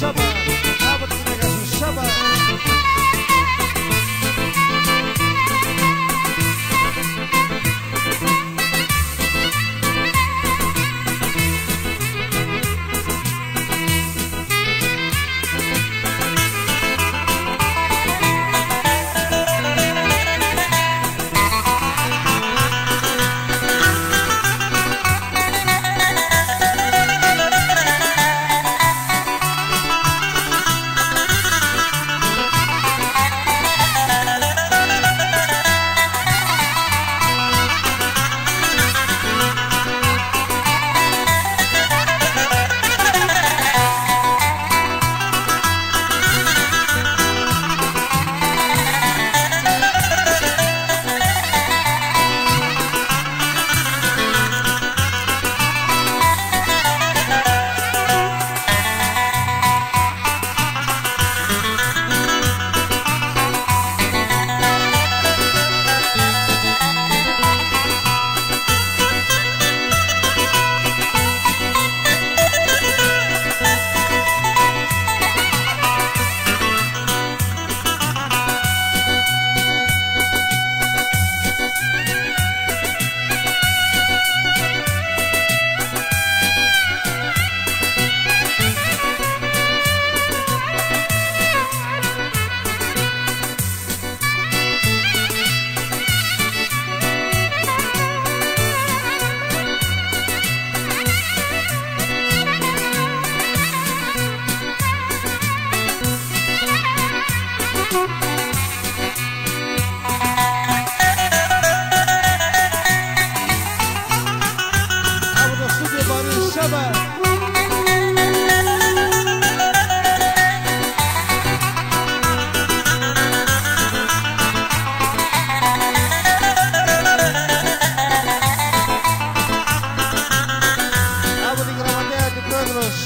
trouble.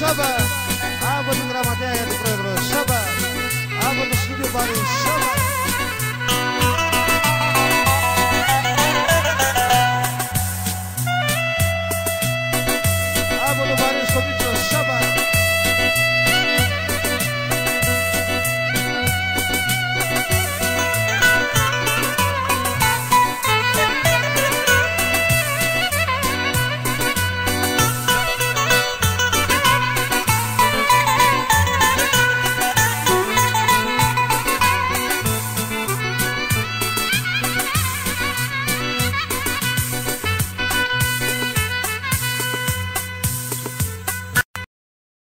cover.